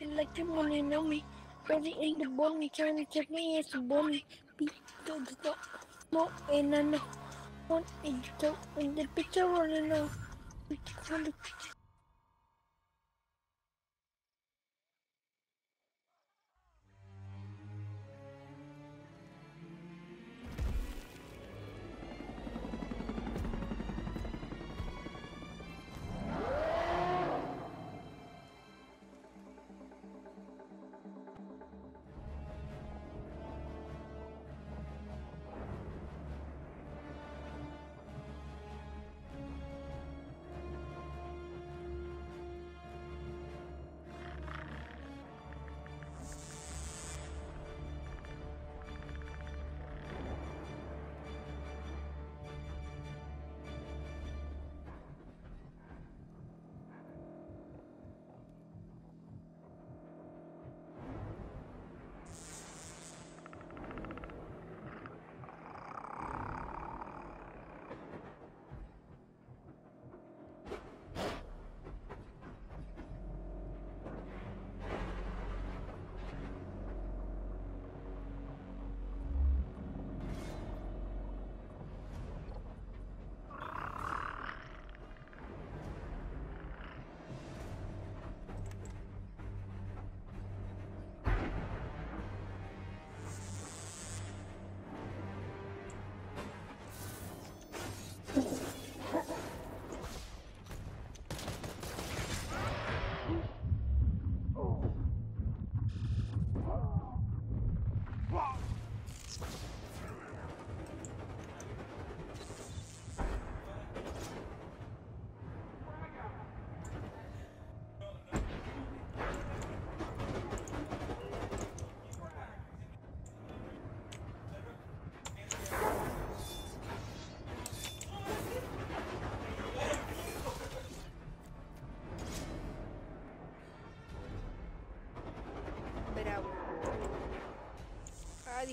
nothing like them wanna know me. Brother ain't the bunny, trying to take me as a bunny. Beat the stop. more and I know. One is and the picture, I wanna It's We can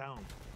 down.